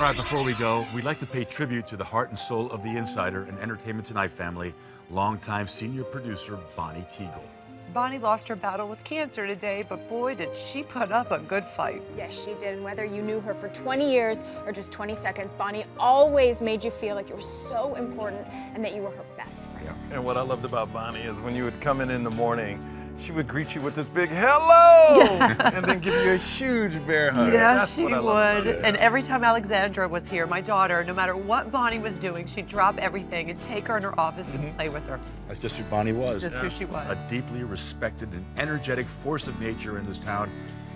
All right, before we go, we'd like to pay tribute to the heart and soul of the Insider and Entertainment Tonight family, longtime senior producer Bonnie Tiegel. Bonnie lost her battle with cancer today, but boy, did she put up a good fight. Yes, she did. And whether you knew her for 20 years or just 20 seconds, Bonnie always made you feel like you were so important and that you were her best friend. Yeah. And what I loved about Bonnie is when you would come in in the morning, she would greet you with this big hello and then give you a huge bear hug. Yeah, That's she what I would. loved about her. And every time Alexandra was here, my daughter, no matter what Bonnie was doing, she'd drop everything and take her in her office and mm-hmm. play with her. That's just who Bonnie was. It's just who she was. A deeply respected and energetic force of nature in this town.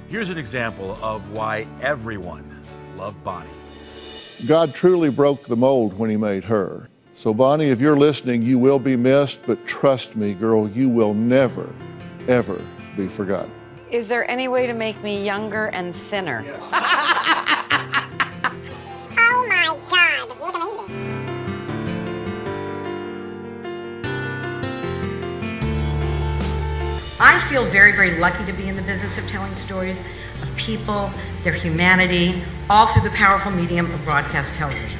Here's an example of why everyone loved Bonnie. God truly broke the mold when He made her. So, Bonnie, if you're listening, you will be missed, but trust me, girl, you will never, ever be forgotten. Is there any way to make me younger and thinner? Oh my god, you look amazing. I feel very, very lucky to be in the business of telling stories of people, their humanity, all through the powerful medium of broadcast television.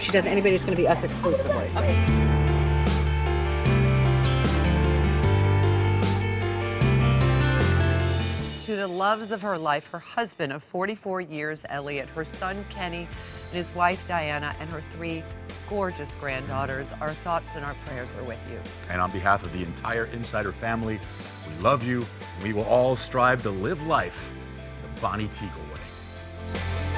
She does anybody, it's going to be us exclusively. To the loves of her life, her husband of 44 years, Elliot, her son Kenny, and his wife Diana, and her three gorgeous granddaughters, our thoughts and our prayers are with you. And on behalf of the entire Insider family, we love you. We will all strive to live life the Bonnie Tiegel way.